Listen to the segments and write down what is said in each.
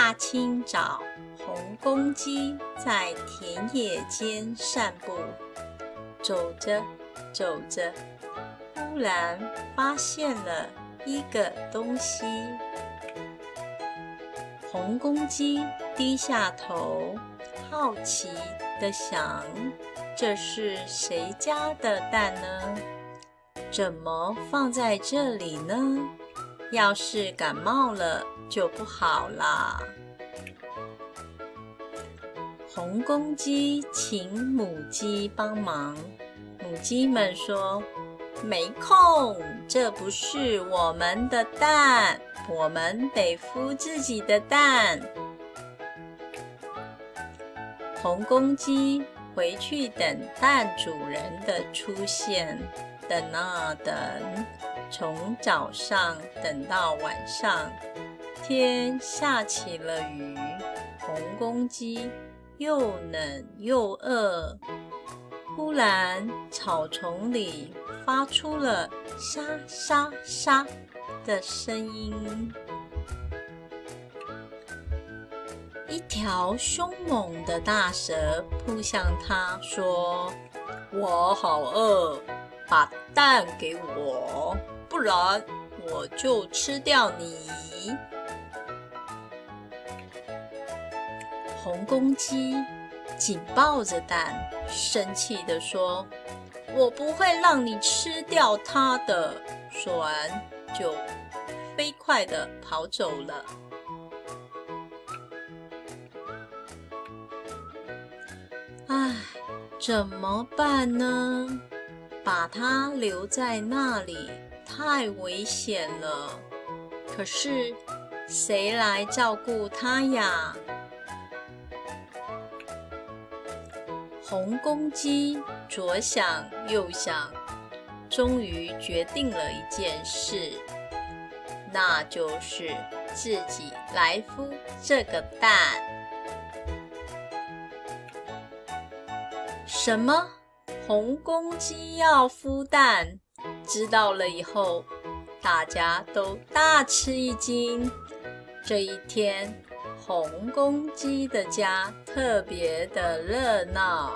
大清早，红公鸡在田野间散步，走着走着，忽然发现了一个东西。红公鸡低下头，好奇地想：这是谁家的蛋呢？怎么放在这里呢？要是感冒了就不好啦。红公鸡请母鸡帮忙，母鸡们说：“没空，这不是我们的蛋。”我们得孵自己的蛋。红公鸡回去等蛋主人的出现，等啊等，从早上等到晚上，天下起了雨，红公鸡又冷又饿。忽然，草丛里发出了沙沙沙。的声音，一条凶猛的大蛇扑向他，说：“我好饿，把蛋给我，不然我就吃掉你。”红公鸡紧抱着蛋，生气地说：“我不会让你吃掉它的。”说完。就飞快的跑走了。唉，怎么办呢？把它留在那里太危险了。可是谁来照顾它呀？红公鸡左想右想。终于决定了一件事，那就是自己来孵这个蛋。什么？红公鸡要孵蛋？知道了以后，大家都大吃一惊。这一天，红公鸡的家特别的热闹。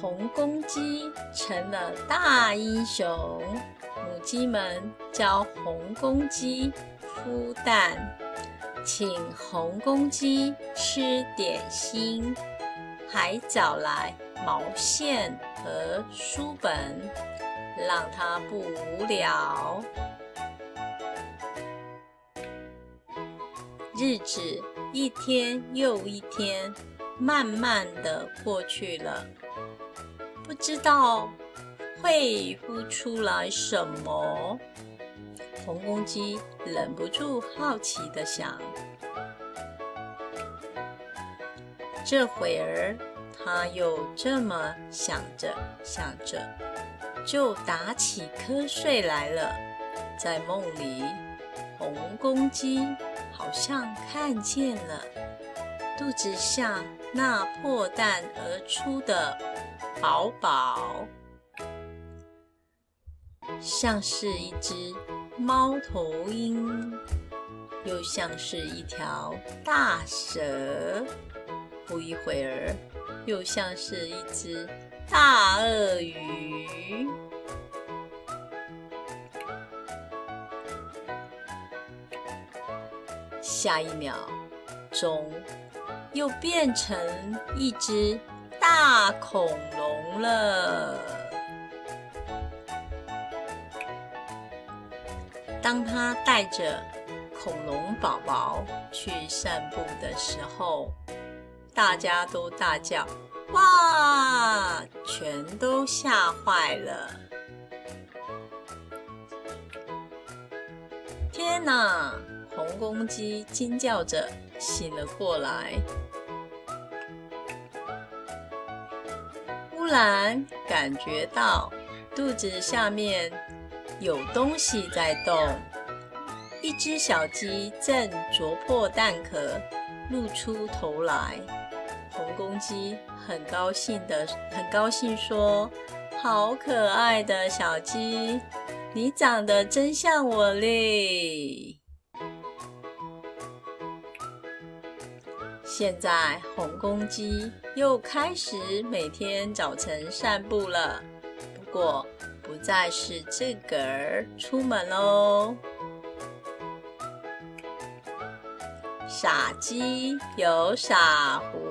红公鸡成了大英雄，母鸡们教红公鸡孵蛋，请红公鸡吃点心，还找来毛线和书本，让它不无聊。日子一天又一天，慢慢的过去了。不知道会孵出来什么？红公鸡忍不住好奇的想。这会儿，他又这么想着想着，就打起瞌睡来了。在梦里，红公鸡好像看见了肚子下那破蛋而出的。宝宝像是一只猫头鹰，又像是一条大蛇，不一会儿又像是一只大鳄鱼，下一秒钟又变成一只。大恐龙了。当他带着恐龙宝宝去散步的时候，大家都大叫：“哇！”全都吓坏了。天哪！红公鸡惊叫着醒了过来。忽然感觉到肚子下面有东西在动，一只小鸡正啄破蛋壳，露出头来。红公鸡很高兴的，很高兴说：“好可爱的小鸡，你长得真像我嘞！现在红公鸡又开始每天早晨散步了，不过不再是自个儿出门喽。傻鸡有傻福。